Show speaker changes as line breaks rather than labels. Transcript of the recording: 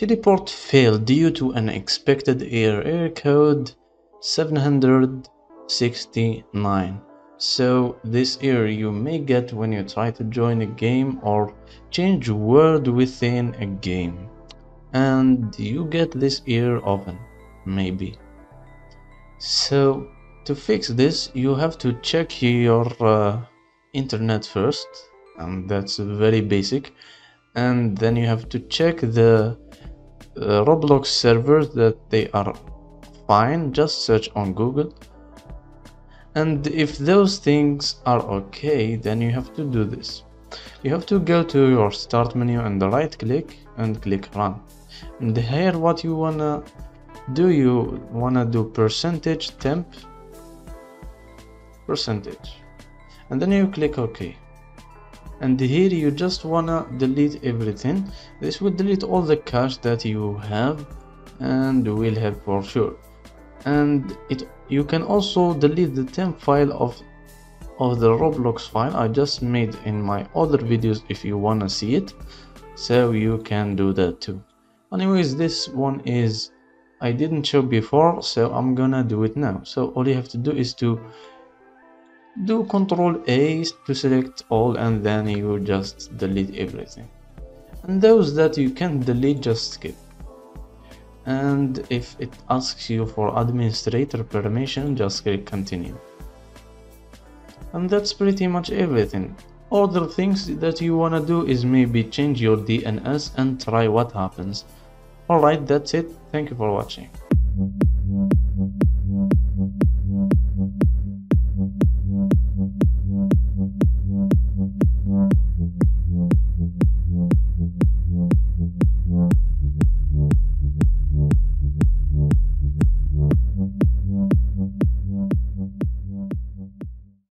Teleport failed due to unexpected error, error code 769. So this error you may get when you try to join a game or change world within a game. And you get this error often, maybe. So to fix this, you have to check your uh, internet first, and that's very basic. And then you have to check the uh, Roblox servers that they are fine. Just search on Google. And if those things are okay then you have to do this. You have to go to your start menu and right click and click run. And here what you wanna do you wanna do percentage temp percentage. And then you click ok and here you just wanna delete everything. This will delete all the cache that you have and will have for sure. And it you can also delete the temp file of of the roblox file i just made in my other videos if you want to see it. So you can do that too. Anyways this one is i didn't show before so i'm gonna do it now. So all you have to do is to do control a to select all and then you just delete everything. And those that you can delete just skip. And if it asks you for administrator permission just click continue. And that's pretty much everything. Other things that you wanna do is maybe change your DNS and try what happens. Alright that's it. Thank you for watching